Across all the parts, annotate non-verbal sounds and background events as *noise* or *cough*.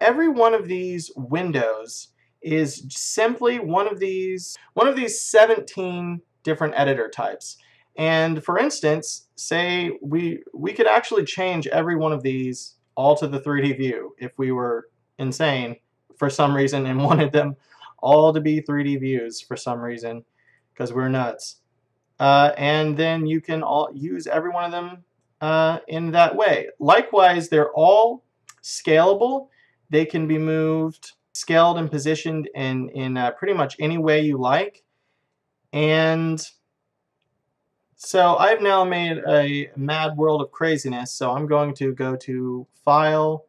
every one of these windows is simply one of these one of these 17 different editor types. And for instance, say we we could actually change every one of these all to the 3D view if we were insane for some reason and *laughs* wanted them all to be 3D views for some reason because we're nuts. Uh, and then you can all use every one of them uh, in that way. Likewise, they're all scalable. They can be moved, scaled, and positioned in, in uh, pretty much any way you like. And so I've now made a mad world of craziness. So I'm going to go to File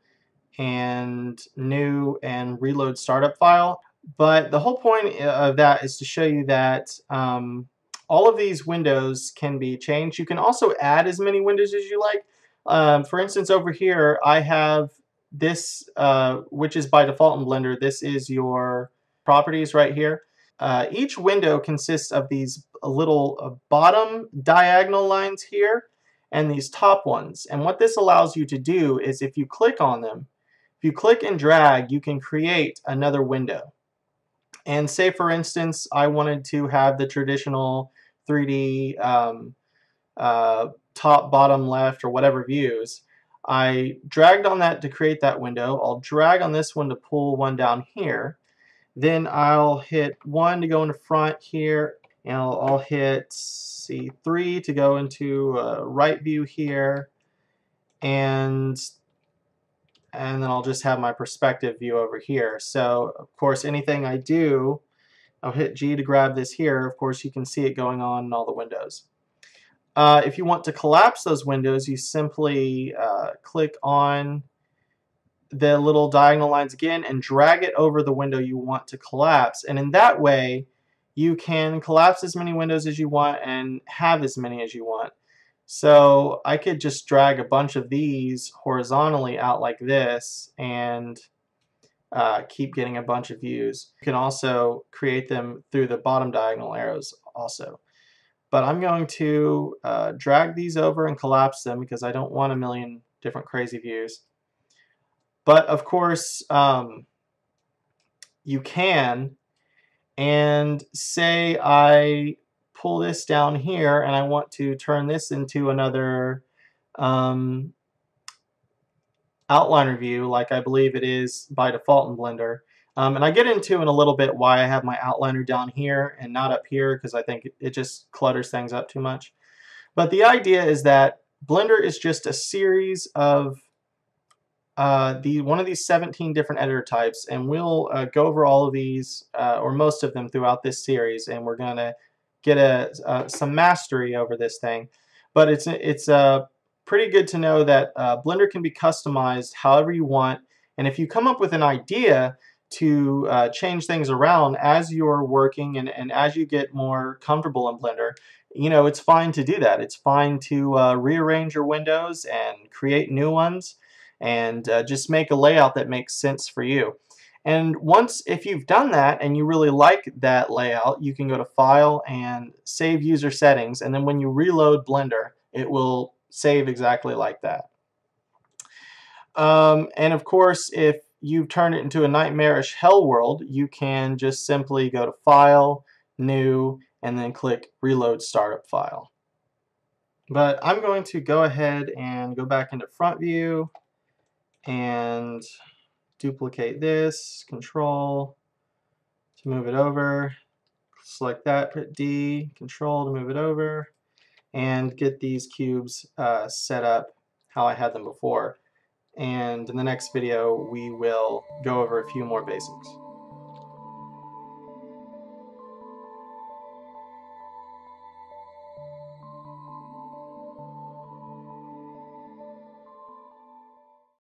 and New and Reload Startup File. But the whole point of that is to show you that um, all of these windows can be changed. You can also add as many windows as you like. Um, for instance, over here, I have this, uh, which is by default in Blender. This is your properties right here. Uh, each window consists of these little uh, bottom diagonal lines here and these top ones. And what this allows you to do is if you click on them, if you click and drag, you can create another window. And say, for instance, I wanted to have the traditional 3D um, uh, top, bottom, left, or whatever views. I dragged on that to create that window. I'll drag on this one to pull one down here. Then I'll hit 1 to go into front here, and I'll, I'll hit C3 to go into uh, right view here, and and then I'll just have my perspective view over here. So, of course, anything I do I'll hit G to grab this here. Of course, you can see it going on in all the windows. Uh, if you want to collapse those windows, you simply uh, click on the little diagonal lines again and drag it over the window you want to collapse. And in that way, you can collapse as many windows as you want and have as many as you want. So I could just drag a bunch of these horizontally out like this and uh, keep getting a bunch of views. You can also create them through the bottom diagonal arrows also. But I'm going to uh, drag these over and collapse them because I don't want a million different crazy views. But of course, um, you can, and say I pull this down here and I want to turn this into another um, outliner view like I believe it is by default in Blender. Um, and I get into in a little bit why I have my outliner down here and not up here because I think it just clutters things up too much. But the idea is that Blender is just a series of uh, the one of these 17 different editor types and we'll uh, go over all of these uh, or most of them throughout this series and we're gonna get a, uh, some mastery over this thing but it's it's a pretty good to know that uh, Blender can be customized however you want. And if you come up with an idea to uh, change things around as you're working and, and as you get more comfortable in Blender, you know, it's fine to do that. It's fine to uh, rearrange your windows and create new ones and uh, just make a layout that makes sense for you. And once, if you've done that and you really like that layout, you can go to File and Save User Settings. And then when you reload Blender, it will save exactly like that. Um, and of course, if you've turned it into a nightmarish hell world, you can just simply go to File, New, and then click Reload Startup File. But I'm going to go ahead and go back into Front View and duplicate this, Control to move it over, select that, put D, Control to move it over, and get these cubes uh, set up how I had them before. And in the next video, we will go over a few more basics.